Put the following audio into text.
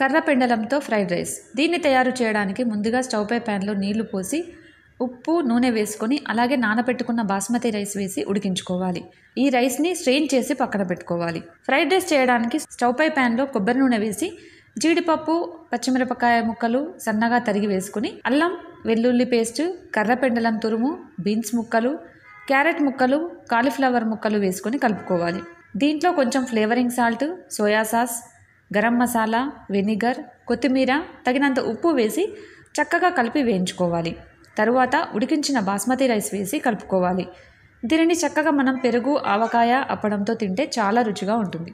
కర్ర పెండలంతో fried rice. దీన్ని తయారు చేయడానికి ముందుగా స్టవ్పై ప్యాన్లో నీళ్ళు పోసి ఉప్పు నూనె వేసుకొని అలాగే నానబెట్టుకున్న బాస్మతి రైస్ వేసి ఉడికించుకోవాలి. ఈ రైస్ని స్ట్రెయిన్ చేసి పక్కన పెట్టుకోవాలి. ఫ్రైడ్ రైస్ చేయడానికి స్టవ్పై ప్యాన్లో కొబ్బరి నూనె వేసి జీడిపప్పు పచ్చిమిరపకాయ ముక్కలు సన్నగా తరిగి వేసుకుని అల్లం వెల్లుల్లి పేస్ట్ కర్ర పెండలం తురుము బీన్స్ ముక్కలు క్యారెట్ ముక్కలు కాలీఫ్లవర్ ముక్కలు వేసుకొని కలుపుకోవాలి. దీంట్లో కొంచెం flavouring salt soya sauce garam masala vinegar కొత్తిమీర తగినంత ఉప్పు వేసి చక్కగా కలిపి వేయించుకోవాలి. తరువాత ఉడికించిన బాస్మతి రైస్ వేసి కలుపుకోవాలి. దీనిని చక్కగా మనం పెరుగు ఆవకాయ అప్పడంతో తింటే చాలా రుచిగా ఉంటుంది.